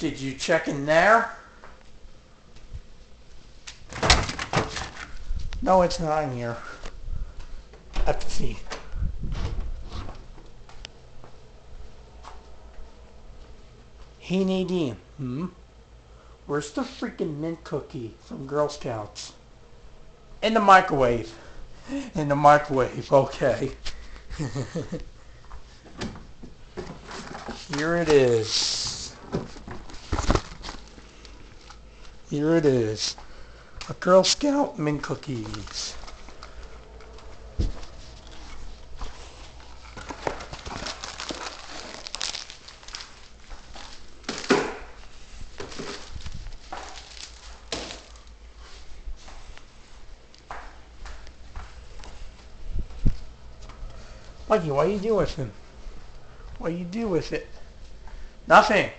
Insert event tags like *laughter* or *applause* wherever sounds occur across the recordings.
Did you check in there? No, it's not in here. Let's see. Hey Nadine, hmm? Where's the freaking mint cookie from Girl Scouts? In the microwave. In the microwave, okay. *laughs* Here it is. Here it is. A Girl Scout mint cookies. Mikey, what you do with him? What you do with it? Nothing.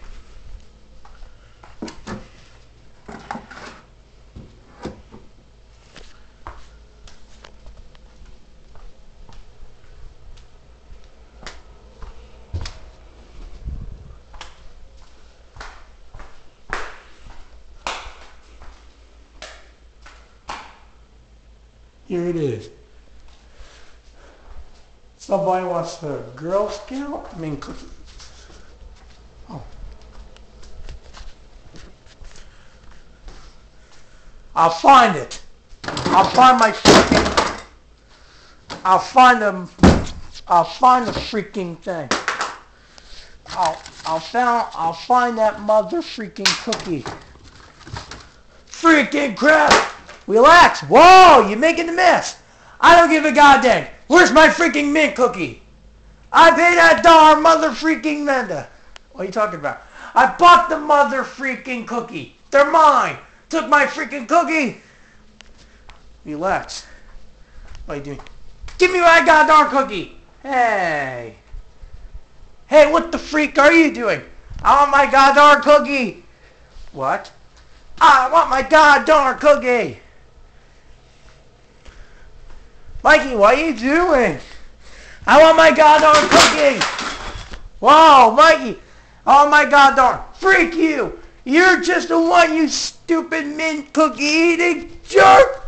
Here it is. Somebody wants a Girl Scout? I mean, cookie. Oh. I'll find it. I'll find my freaking. I'll find them. I'll find the freaking thing. I'll I'll found I'll find that mother freaking cookie. Freaking crap! Relax. Whoa, you're making a mess. I don't give a goddamn. Where's my freaking mint cookie? I paid that darn mother freaking Menda. What are you talking about? I bought the mother freaking cookie. They're mine. Took my freaking cookie. Relax. What are you doing? Give me my goddamn cookie. Hey. Hey, what the freak are you doing? I want my goddamn cookie. What? I want my goddamn cookie. Mikey, what are you doing? I want my goddamn cookie. Whoa, Mikey. Oh my god darn. Freak you. You're just the one, you stupid mint cookie eating jerk.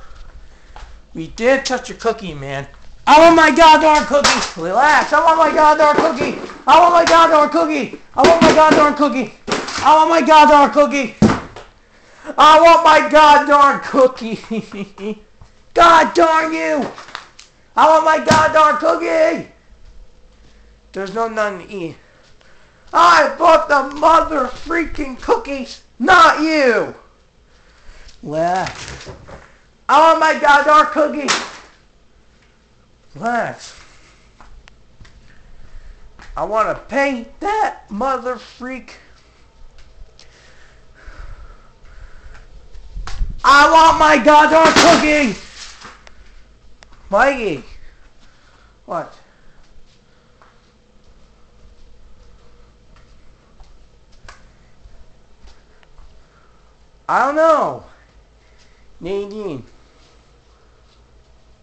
We did touch your cookie, man. I want my goddamn cookie. Relax. I want my goddamn cookie. I want my goddamn cookie. I want my goddamn cookie. I want my goddamn cookie. I want my goddamn cookie. *laughs* God darn you. I want my goddamn cookie. There's no none to eat. I bought the mother freaking cookies, not you. Relax. I want my goddamn cookie. Relax. I want to paint that mother freak. I want my goddamn cookie. Mikey. What? I don't know. Nadine.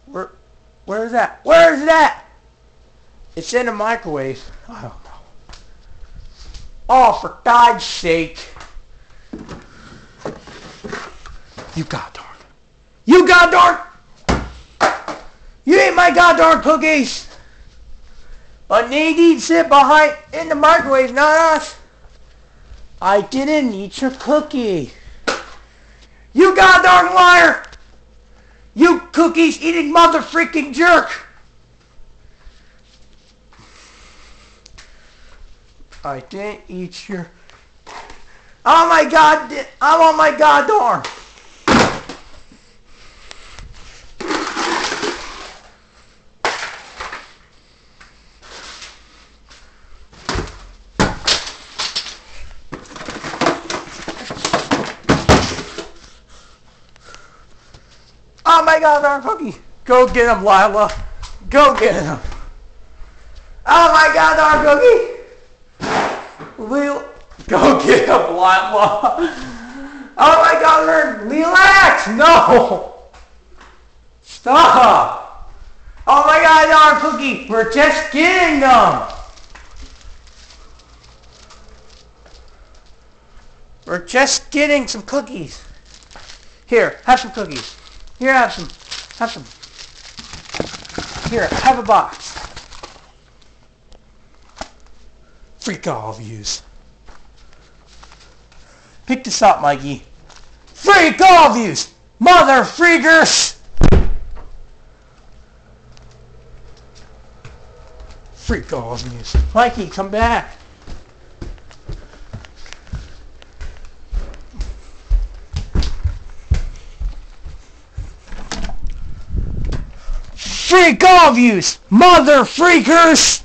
Where, where's that? Where's that? It's in the microwave. I don't know. Oh, for God's sake. You got darn. You got darn. My goddamn cookies. But Nadine sit behind in the microwave, not us. I didn't eat your cookie. You goddamn liar! You cookies eating mother freaking jerk! I didn't eat your. Oh my god! I want oh my goddamn. Oh my god, darn cookie. Go get him, Lila. Go get him. Oh my god, darn cookie. Lil Go get him, Lila. Oh my god, darn relax. No. Stop. Oh my god, darn cookie. We're just getting them. We're just getting some cookies. Here, have some cookies. Here, have some. Have some. Here, have a box. Freak all of. Pick this up, Mikey. Freak all of! Mother freakers! Freak all of. Mikey, come back. Freak all of yous! Mother freakers!